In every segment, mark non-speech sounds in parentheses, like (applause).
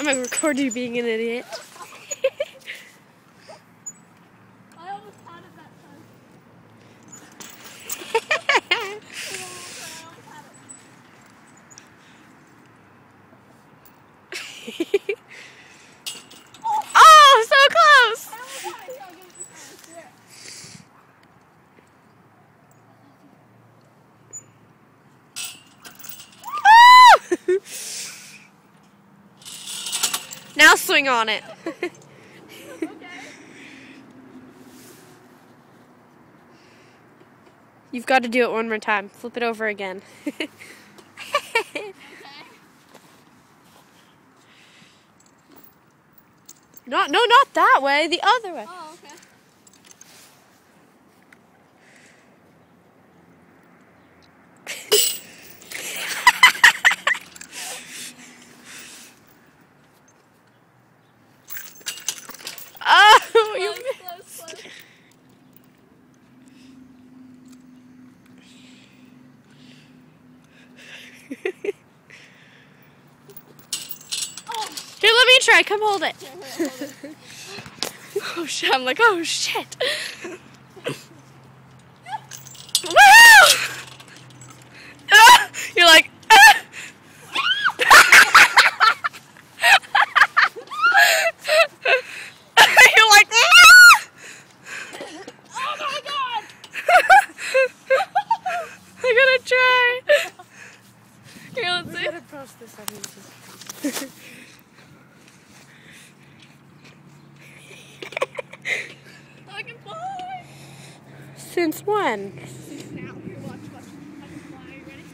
I'm gonna record you being an idiot. I (laughs) almost had it that time. oh, so close! Ah! Now swing on it. (laughs) You've got to do it one more time. Flip it over again. (laughs) not no, not that way. The other way. Oh, (laughs) Here, let me try. Come hold it. here, here, hold it. Oh shit! I'm like, oh shit. (laughs) You're like. (laughs) ah! You're like. ah! Oh my god! I'm gonna try. Here, let's see. gotta post this on YouTube. I can fly! Since when? Now, here, watch, watch. I can fly. You ready?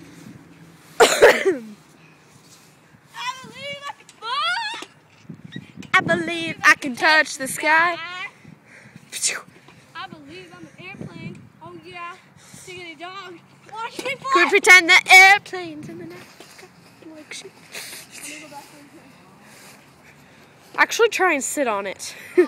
I believe I can fly! I believe I can touch the sky. I believe I'm an airplane. Oh yeah. Diggity dog. Watch me fly! Could pretend that airplanes in the night sky. Like shit. I'm gonna go back in here. Actually, try and sit on it. (laughs)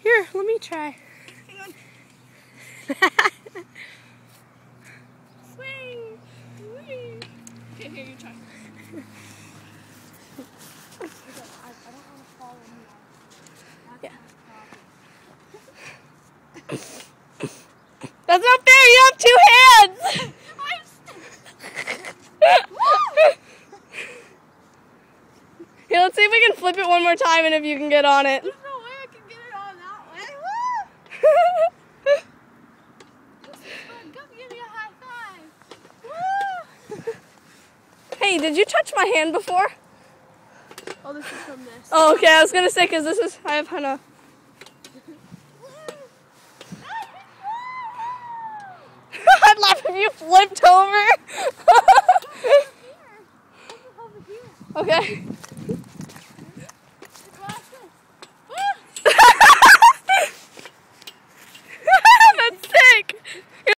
Here, let me try. (laughs) Hang on. Swing! Swing! Okay, here, you try. That's not fair. You have two hands. (laughs) Here, let's see if we can flip it one more time and if you can get on it. There's no way I can get it on that way. Woo! This is fun. Come give me a high five. Woo! hey, did you touch my hand before? Oh, this is from this. Oh, okay. I was gonna say because this is I have Hannah. Laugh if you flipped over.